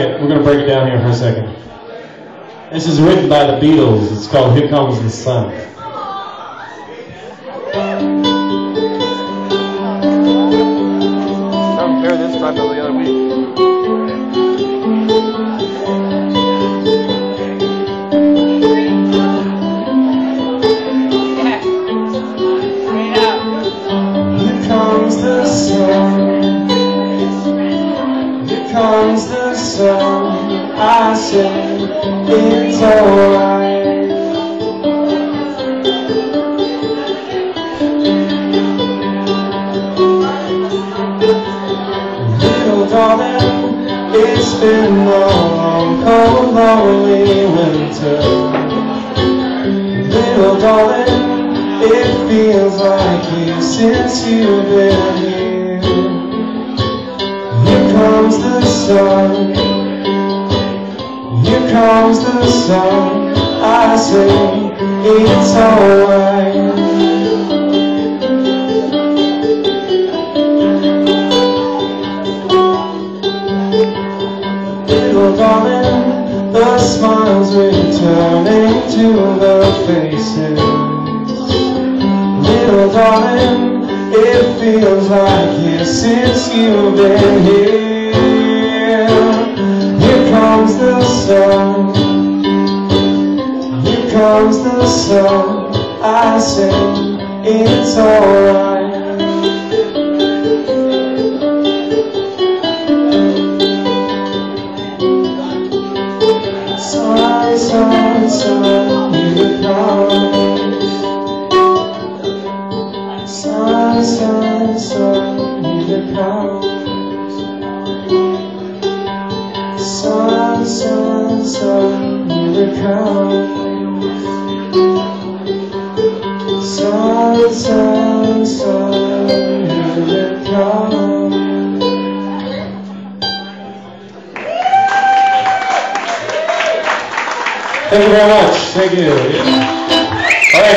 We're going to break it down here for a second. This is written by the Beatles. It's called Here Comes the Sun. Compare this time to the other week. Here comes the sun. Say it's alright. Little darling, it's been a long, cold, lonely winter. Little darling, it feels like years since you've been here. Here comes the sun. Comes the sun. I say it's alright. Little darling, the smiles returning to the faces. Little darling, it feels like years since you've been here. Comes the sun. I say it's alright. Sun, sun, sun, it comes. Sun, sun, sun, it comes. Sun, sun, sun, it comes. Thank you very much. Thank you. All right.